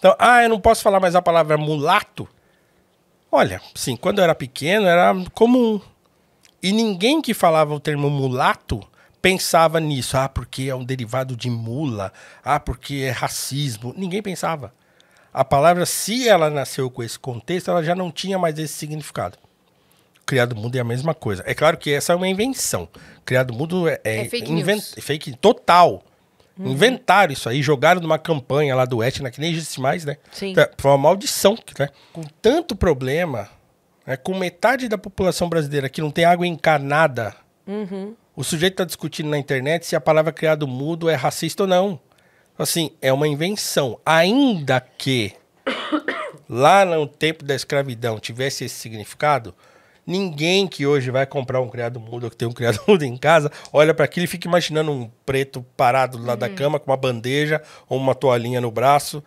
Então, ah, eu não posso falar mais a palavra mulato? Olha, sim, quando eu era pequeno era comum. E ninguém que falava o termo mulato pensava nisso. Ah, porque é um derivado de mula. Ah, porque é racismo. Ninguém pensava. A palavra, se ela nasceu com esse contexto, ela já não tinha mais esse significado. Criado mudo é a mesma coisa. É claro que essa é uma invenção. Criado mudo é, é, É fake inven- news. fake total. Inventaram isso aí, jogaram numa campanha lá do Etna, que nem existe mais, né? Sim. Tá, Foi uma maldição, né? Com tanto problema, né? com metade da população brasileira que não tem água encanada, o sujeito está discutindo na internet se a palavra criado mudo é racista ou não. Assim, é uma invenção. Ainda que lá no tempo da escravidão tivesse esse significado, ninguém que hoje vai comprar um criado mudo ou que tem um criado mudo em casa, olha para aquilo e fica imaginando um preto parado lá da cama com uma bandeja ou uma toalhinha no braço.